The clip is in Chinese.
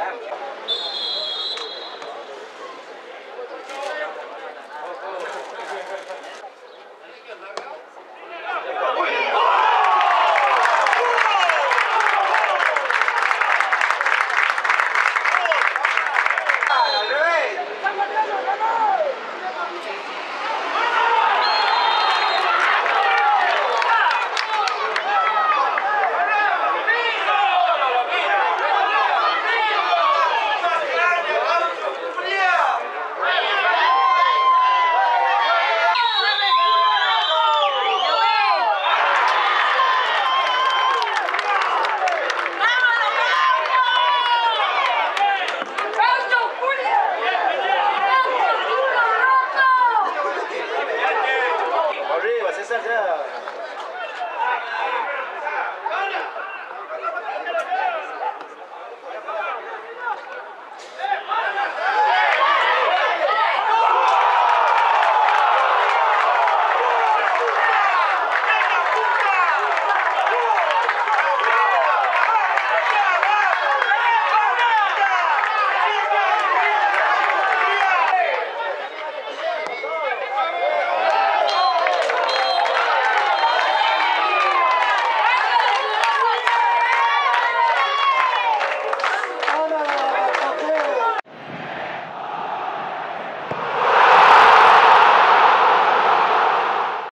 来。